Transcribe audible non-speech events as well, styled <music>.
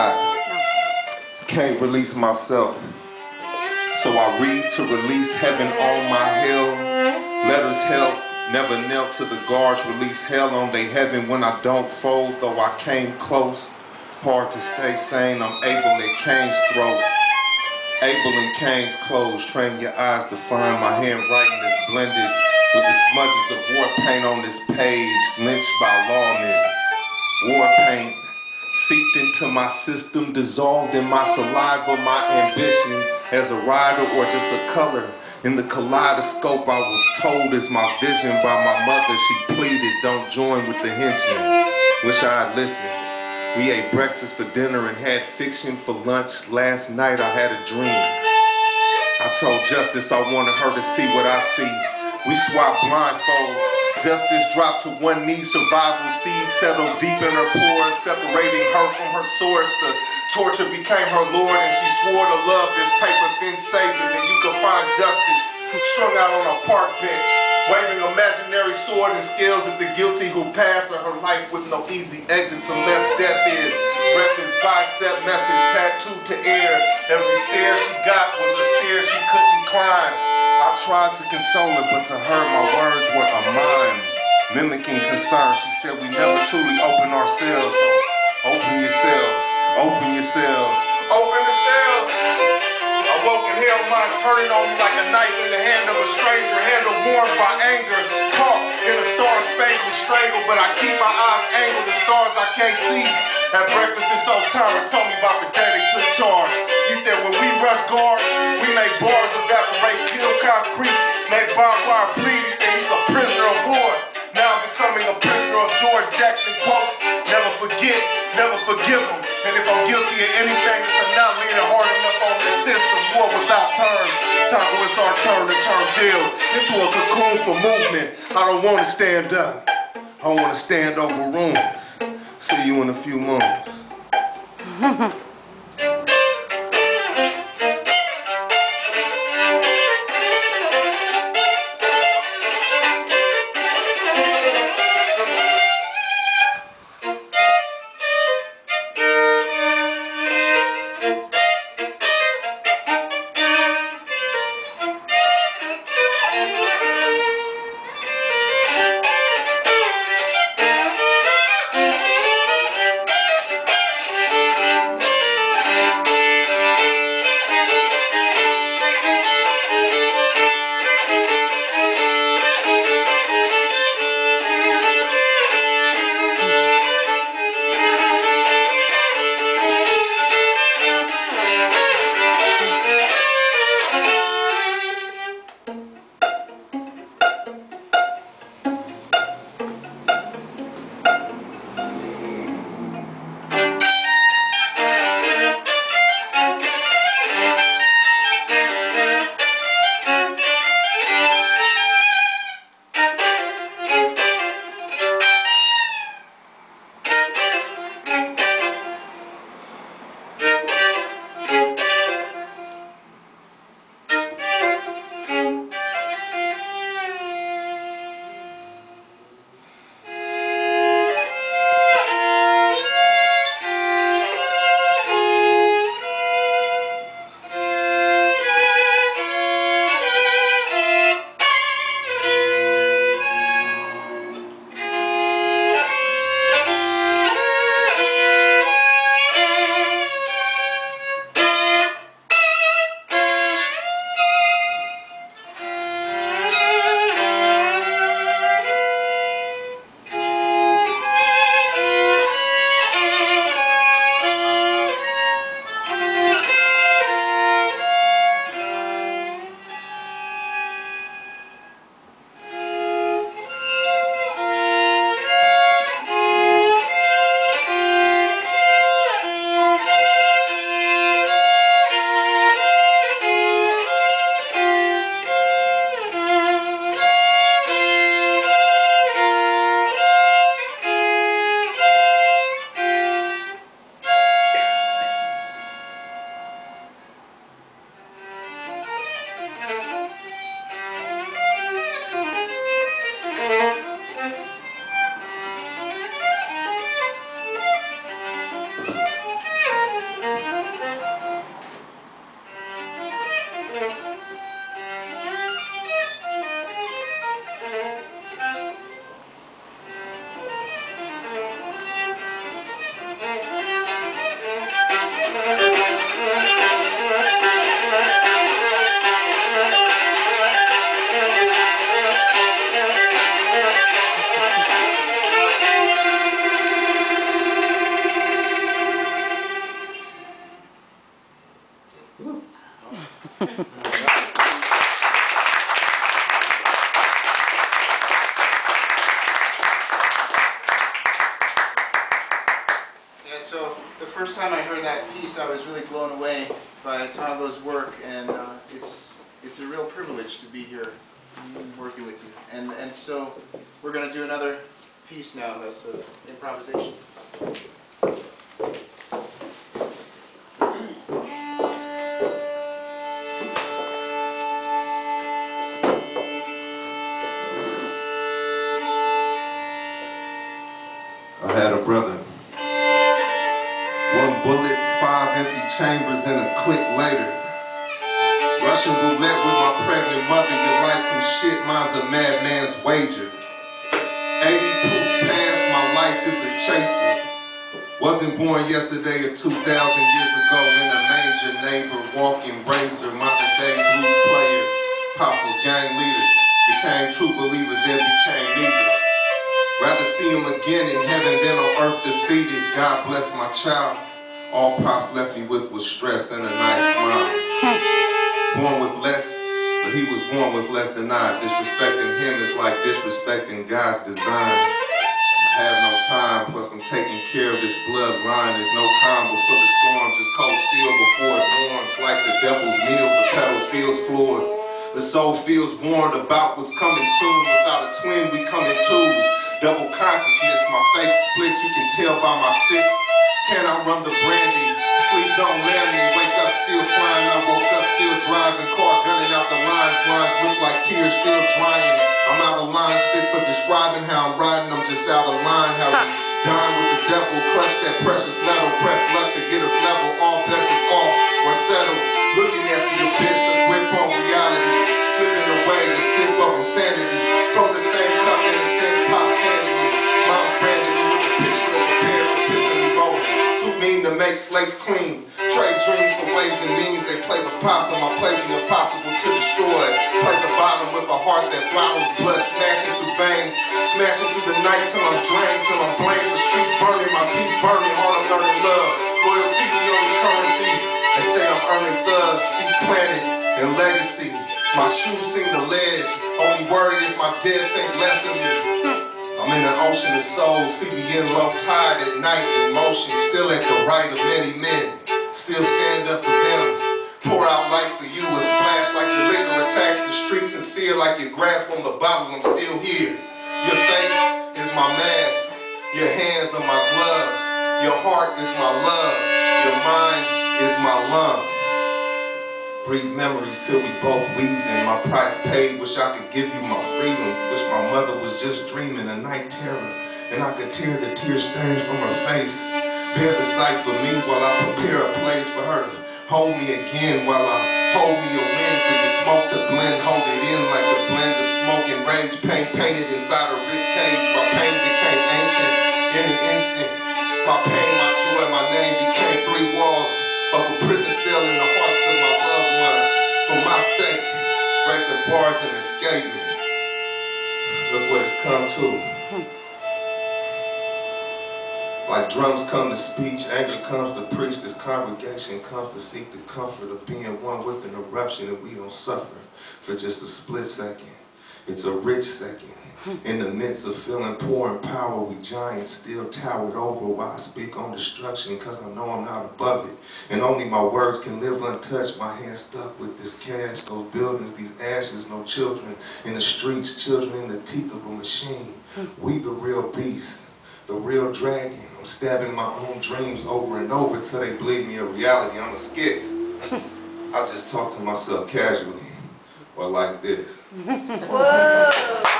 I can't release myself. So I read to release heaven on my hell. Letters help, never knelt to the guards. Release hell on they heaven when I don't fold, though I came close. Hard to stay sane, I'm able at Cain's throat. Abel and Cain's clothes, train your eyes to find my handwriting is blended with the smudges of war paint on this page, lynched by lawmen. War paint seeped into my system, dissolved in my saliva, my ambition as a rider or just a color. In the kaleidoscope, I was told is my vision by my mother. She pleaded, don't join with the henchmen. Wish I had listened. We ate breakfast for dinner and had fiction for lunch. Last night I had a dream. I told Justice I wanted her to see what I see. We swapped blindfolds. Justice dropped to one knee, survival seed settled deep in her pores, separating her from her source. The torture became her lord, and she swore to love this paper thin savior. Then you could find justice strung out on a park bench, waving imaginary sword and scales at the guilty who pass her life with no easy exits unless death is. Breathless bicep message tattooed to air. Every stair she got was a stair she couldn't climb. I tried to console her, but to her my words were a mime, mimicking concern. She said we never truly open ourselves, so open yourselves, open yourselves, open the cells. Awoken hell mind turning on me like a knife in the hand of a stranger, handle warmed by anger, caught in a star-spangled strangle, but I keep my eyes angled, the stars I can't see. At breakfast this old timer told me about the day took charge. He said when we rush guards, we make bars evaporate, kill concrete, make barbed wire bleed. He said he's a prisoner of war. Now I'm becoming a prisoner of George Jackson quotes. Never forget, never forgive him. And if I'm guilty of anything, it's not leaning hard enough on this system. War without terms. Time for it's our turn to turn jail into a cocoon for movement. I don't want to stand up. I want to stand over ruins. See you in a few months. <laughs> first time I heard that piece, I was really blown away by Tongo's work, and uh, it's it's a real privilege to be here working with you. And and so we're going to do another piece now that's an improvisation. Bullet, five empty chambers, and a click later. Russian roulette with my pregnant mother. You like some shit, mine's a madman's wager. 80 proof pants, my life is a chaser. Wasn't born yesterday or 2,000 years ago in a manger neighbor, walking razor, modern day blues player. Pops was gang leader, became true believer, then became neither. Rather see him again in heaven than on earth defeated. God bless my child. All Pops left me with was stress and a nice smile. Born with less, but he was born with less than I. Disrespecting him is like disrespecting God's design. I have no time, plus I'm taking care of this bloodline. There's no calm before the storm, just cold steel before it warms. Like the devil's meal, the pedal feels floored. The soul feels warned about what's coming soon. Without a twin, we come in twos. Double consciousness, my face split, you can tell by my six. Can I run the brandy? Sleep don't let me. Wake up still flying. I woke up still driving. Car gunning out the lines. Lines look like tears still drying. I'm out of line, stick for describing how I'm riding. I'm just out of line. How we <laughs> dine with the devil. Crush that precious metal. Press luck to get clean. Trade dreams for ways and means. They play the possum. I play the impossible to destroy. Play the bottom with a heart that bottles blood smashing through veins. Smashing through the night till I'm drained. Till I'm blamed for streets burning. My teeth burning. Hard I'm learning love. Loyalty the only currency. They say I'm earning thugs. Feet planted and legacy. My shoes seem to ledge. Only worried if my dead think less of me. I'm in an ocean of souls, CBN low tide at night in motion, still at the right of many men, still stand up for them. Pour out life for you, a splash like your liquor attacks the streets, sincere like your grasp on the bottle, I'm still here. Your face is my mask, your hands are my gloves, your heart is my love, your mind is my lung. Breathe memories till we both wheezing. My price paid, wish I could give you my freedom. Wish my mother was just dreaming a night terror. And I could tear the tear stains from her face. Bear the sight for me while I prepare a place for her to hold me again. While I hold me a wind for your smoke to blend. Hold it in like the blend of smoke and rage. Paint painted inside a rib cage. My pain became ancient in an instant. My pain, my joy, my name became three walls bars and escape me. Look what it's come to. Like drums come to speech, anger comes to preach, this congregation comes to seek the comfort of being one with an eruption that we don't suffer for just a split second. It's a rich second. In the midst of feeling poor in power, we giants still towered over while I speak on destruction because I know I'm not above it. And only my words can live untouched. My hands stuck with this cash, those buildings, these ashes, no children in the streets, children in the teeth of a machine. We the real beast, the real dragon. I'm stabbing my own dreams over and over till they bleed me a reality. I'm a skits. I just talk to myself casually or like this. Whoa.